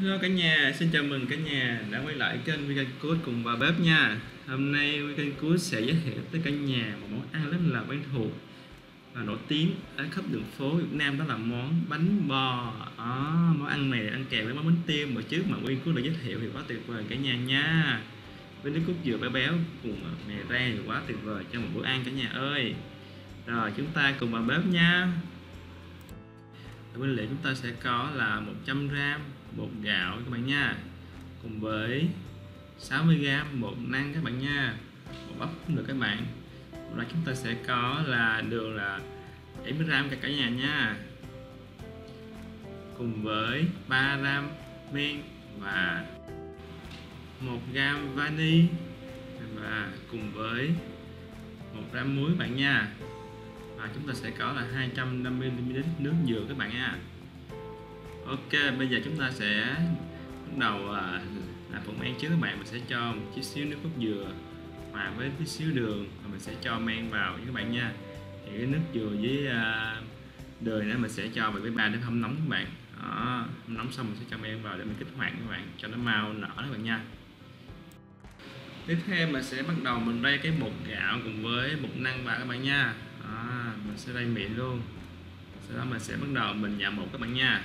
Hello cả nhà, xin chào mừng cả nhà đã quay lại kênh Vegan Cook cùng bà bếp nha. Hôm nay Vegan Cook sẽ giới thiệu tới cả nhà một món ăn rất là quen thuộc và nổi tiếng ở khắp đường phố Việt Nam đó là món bánh bò. À, Món ăn này ăn kèm với món bánh tiêu mà trước mà Vegan Cook đã giới thiệu thì quá tuyệt vời cả nhà nha. Với nước cốt dừa béo béo cùng mè rang thì quá tuyệt vời cho một bữa ăn cả nhà ơi. Rồi chúng ta cùng vào bếp nha nguyên liệu chúng ta sẽ có là 100g bột gạo các bạn nha. Cùng với 60g bột năng các bạn nha. Bột bắp cũng được các bạn. Và chúng ta sẽ có là đường là 70g cả cả nhà nha. Cùng với 3 gram men và 1 gram vani. Và cùng với 1 gram muối bạn nha và chúng ta sẽ có là 250ml nước dừa các bạn nha. Ok bây giờ chúng ta sẽ bắt đầu à, làm phần men trước các bạn. Mình sẽ cho một chút xíu nước cốt dừa hòa với chút xíu đường và mình sẽ cho men vào các bạn nha. Thì cái nước dừa với à, đường nữa mình sẽ cho vào cái ba để hâm nóng các bạn. Đó, hâm nóng xong mình sẽ cho men vào để mình kích hoạt các bạn cho nó mau nở các bạn nha. Tiếp theo mình sẽ bắt đầu mình rây cái bột gạo cùng với bột năng vào các bạn nha. Đó, mình sẽ rây miệng luôn. Sau đó mình sẽ bắt đầu mình nhả một các bạn nha.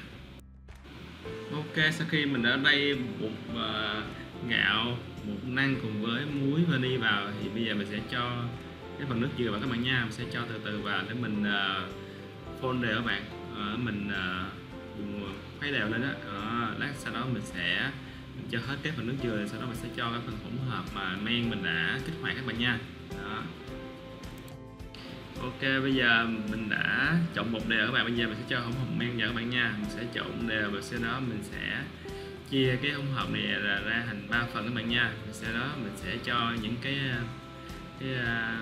Ok sau khi mình đã đây bột ờ, gạo bột năng cùng với muối vani vào thì bây giờ mình sẽ cho cái phần nước dừa vào các bạn nha. Mình sẽ cho từ từ vào để mình ờ, uh, phôn đều các bạn. Uh, mình uh, khuấy đều lên đó uh, lát sau đó mình sẽ mình cho hết cái phần nước dừa sau đó mình sẽ cho cái phần hỗn hợp mà men mình đã kích hoạt các bạn nha. Đó ok bây giờ mình đã trộn một đều các bạn bây giờ mình sẽ cho hỗn hợp men vào các bạn nha. Mình sẽ trộn đều và sau đó mình sẽ chia cái hỗn hợp này ra, ra thành ba phần các bạn nha. Sau đó mình sẽ cho những cái cái à,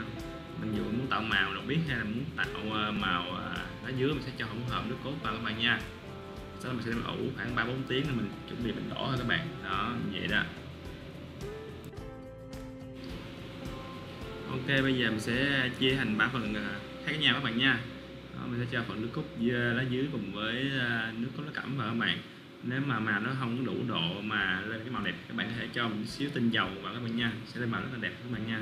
mình dù muốn tạo màu đâu biết hay là muốn tạo à, màu à, ở dưới mình sẽ cho hỗn hợp nước cốt vào các bạn nha. Sau đó mình sẽ đem ủ khoảng 3 4 tiếng rồi mình chuẩn bị mình đổ thôi các bạn. Đó. Ok bây giờ mình sẽ chia thành ba phần à, khác nhau các bạn nha. Đó, mình sẽ cho phần nước cốt dưa lá dưới cùng với à, nước cốt lá cẩm vào các bạn. Nếu mà màu nó không đủ độ mà lên cái màu đẹp các bạn có thể cho một xíu tinh dầu vào các bạn nha. Sẽ lên màu rất là đẹp các bạn nha.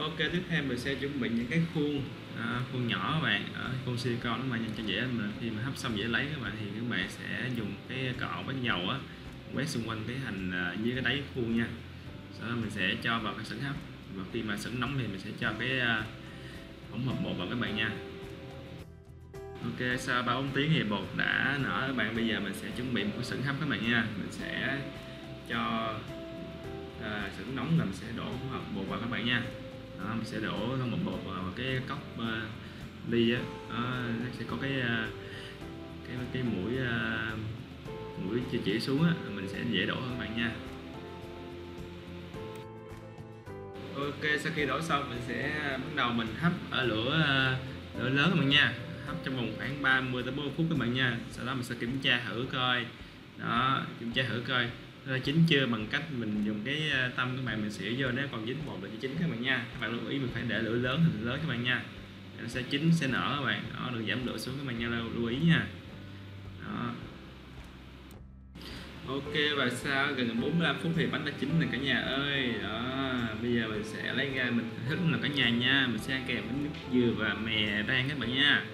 Ok tiếp theo mình sẽ chuẩn bị những cái khuôn à, khuôn nhỏ các bạn. Ở khuôn silicon đó mà nhìn cho dễ mà. Khi mà hấp xong dễ lấy các bạn thì các bạn sẽ dùng cái cọ với dầu á quét xung quanh cái hành à, dưới cái đáy khuôn nha. Sau đó mình sẽ cho vào cái sửng hấp. Và khi mà sửng nóng thì mình sẽ cho cái à, ống hỗn hợp bột vào các bạn nha. Ok sau ba bốn tiếng thì bột đã nở. Các bạn bây giờ mình sẽ chuẩn bị một cái sửng hấp các bạn nha. Mình sẽ cho à, sửng nóng là mình sẽ đổ hỗn hợp bột vào các bạn nha đó, mình sẽ đổ thông một bột vào cái cốc uh, ly á. Nó sẽ có cái uh, cái cái mũi uh, mũi chỉ, chỉ xuống á mình sẽ dễ đổ hơn các bạn nha. Ok sau khi đổ xong mình sẽ bắt đầu mình hấp ở lửa lửa lớn các bạn nha. Hấp trong vòng khoảng 30 tới 40 phút các bạn nha. Sau đó mình sẽ kiểm tra thử coi. Đó kiểm tra thử coi. Ờ, chín chưa bằng cách mình dùng cái ờ, tâm các bạn mình xỉa vô nếu còn dính bột là chín các bạn nha. Các bạn lưu ý mình phải để lửa lớn thì lớn các bạn nha. Nó sẽ chín sẽ nở các bạn. Đó đừng giảm lửa xuống các bạn nha lưu ý nha. Đó. ok và sau gần 45 phút thì bánh đã chín rồi cả nhà ơi. Đó bây giờ mình sẽ lấy ra mình thích là cả nhà nha. Mình sẽ kèm bánh nước dừa và mè rang các bạn nha.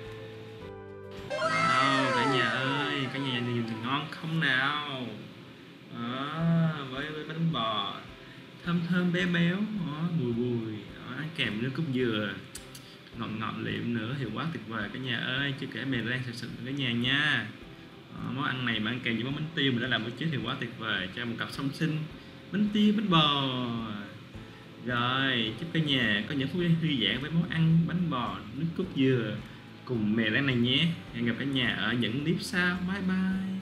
Wow, cả nhà ơi cả nhà nhìn ngon không nào đó, với, với bánh bò thơm thơm bé béo đó, bùi bùi đó, kèm nước cốt dừa ngọt ngọt liệm nữa thì quá tuyệt vời cả nhà ơi chưa kể mè rang sực sực cả nhà nha. Đó, món ăn này mà ăn kèm với món bánh tiêu mình đã làm một chiếc thì quá tuyệt vời cho một cặp song sinh bánh tiêu bánh bò. Rồi chúc cả nhà có những phút giây thư giãn với món ăn bánh bò nước cốt dừa cùng mè rang này nhé. Hẹn gặp cả nhà ở những clip sau. Bye bye.